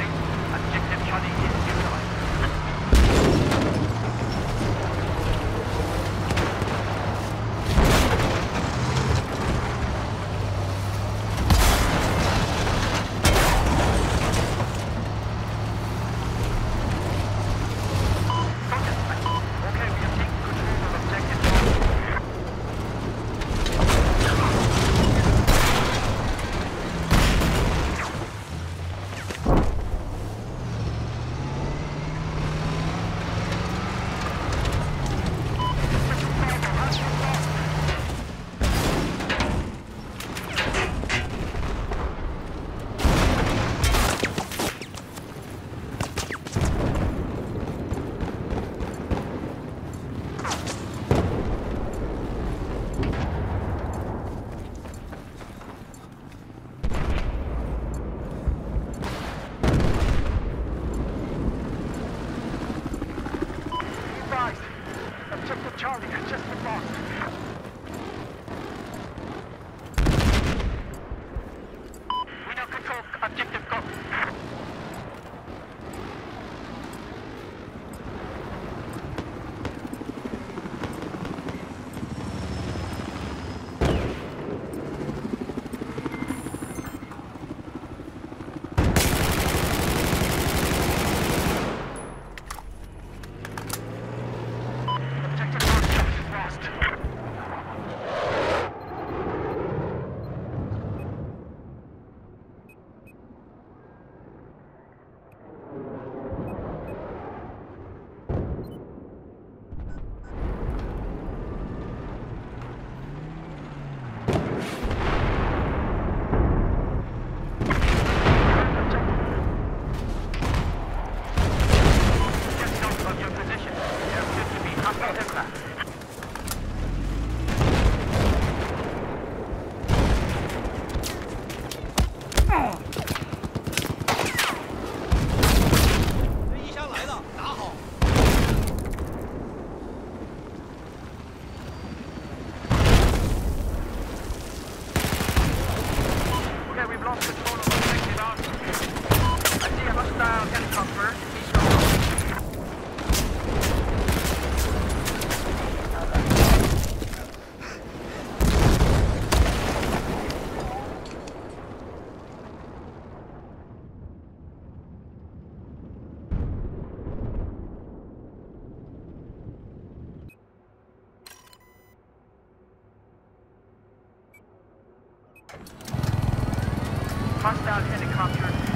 right? Lost control of objective Alpha. I see a hostile helicopter Hostile helicopter